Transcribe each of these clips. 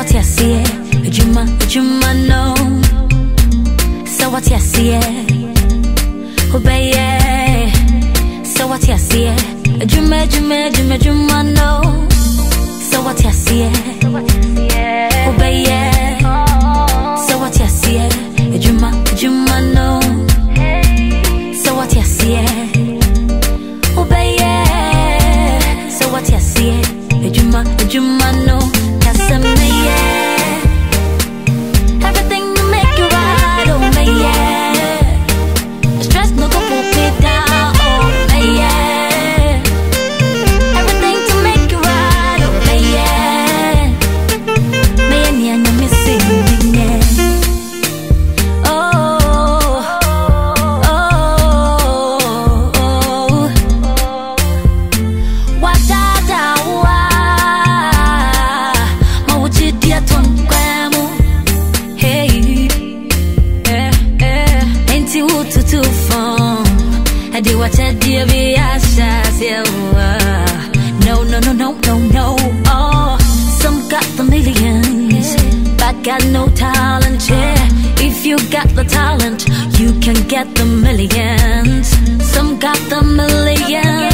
aseɛ adwuma adwuma no sɛ wate oh aseɛ wobɛyɛ sɛ wate aseɛ adwuma adwuma adwuma adwuma no sɛ wate aseɛ wobɛyɛ Adi wacha dia bi asha. No, no, no, no, no, no. Oh, some got the millions, but got no talent. Yeah, if you got the talent, you can get the millions. Some got the millions,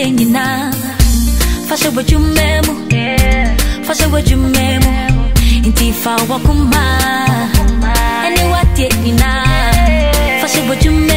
anywhere die nyina. Fasha wajumemu, fasha wajumemu. Nti fa wakoma, anywhere die nyina. Fasha wajumemu, fasha wajumemu.